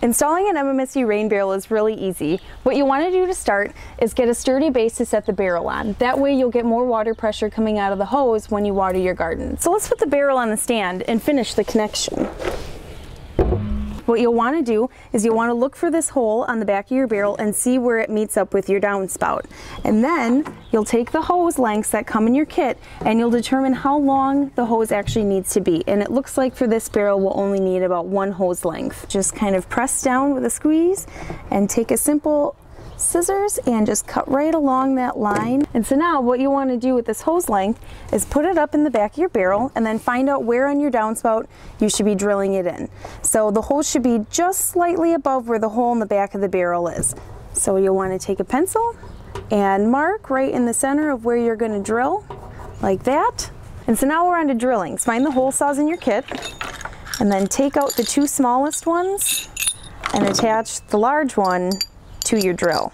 Installing an MMSD rain barrel is really easy. What you want to do to start is get a sturdy base to set the barrel on. That way you'll get more water pressure coming out of the hose when you water your garden. So let's put the barrel on the stand and finish the connection. What you'll want to do is you'll want to look for this hole on the back of your barrel and see where it meets up with your downspout. And then you'll take the hose lengths that come in your kit and you'll determine how long the hose actually needs to be. And it looks like for this barrel we'll only need about one hose length. Just kind of press down with a squeeze and take a simple scissors and just cut right along that line. And so now what you want to do with this hose length is put it up in the back of your barrel and then find out where on your downspout you should be drilling it in. So the hole should be just slightly above where the hole in the back of the barrel is. So you'll want to take a pencil and mark right in the center of where you're going to drill like that. And so now we're on to drilling. find the hole saws in your kit and then take out the two smallest ones and attach the large one to your drill.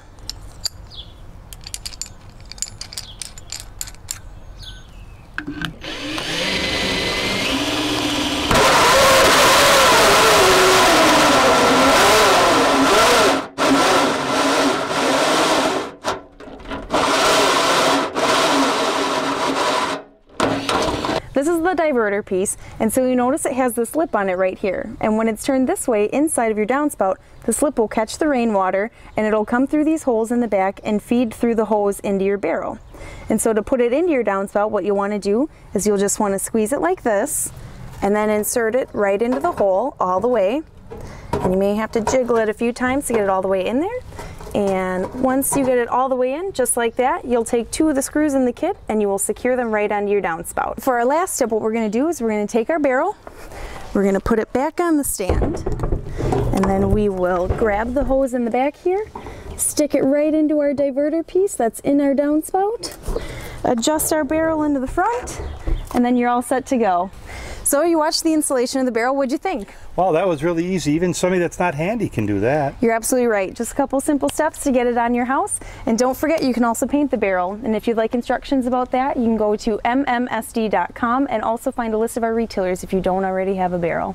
This is the diverter piece, and so you notice it has this lip on it right here. And when it's turned this way inside of your downspout, the slip will catch the rainwater and it'll come through these holes in the back and feed through the hose into your barrel. And so to put it into your downspout, what you want to do is you'll just want to squeeze it like this and then insert it right into the hole all the way. And you may have to jiggle it a few times to get it all the way in there. And once you get it all the way in, just like that, you'll take two of the screws in the kit and you will secure them right onto your downspout. For our last step, what we're gonna do is we're gonna take our barrel, we're gonna put it back on the stand, and then we will grab the hose in the back here, stick it right into our diverter piece that's in our downspout, adjust our barrel into the front, and then you're all set to go. So you watched the installation of the barrel. What'd you think? Wow, that was really easy. Even somebody that's not handy can do that. You're absolutely right. Just a couple simple steps to get it on your house. And don't forget, you can also paint the barrel. And if you'd like instructions about that, you can go to mmsd.com and also find a list of our retailers if you don't already have a barrel.